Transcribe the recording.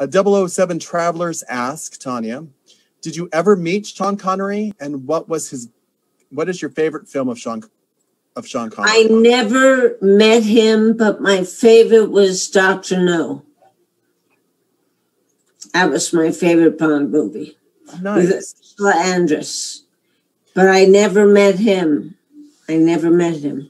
A 007 Travelers ask Tanya, did you ever meet Sean Connery and what was his what is your favorite film of Sean of Sean Connery? I never met him, but my favorite was Doctor No. That was my favorite Bond movie nice. with Ursula Andress. But I never met him. I never met him.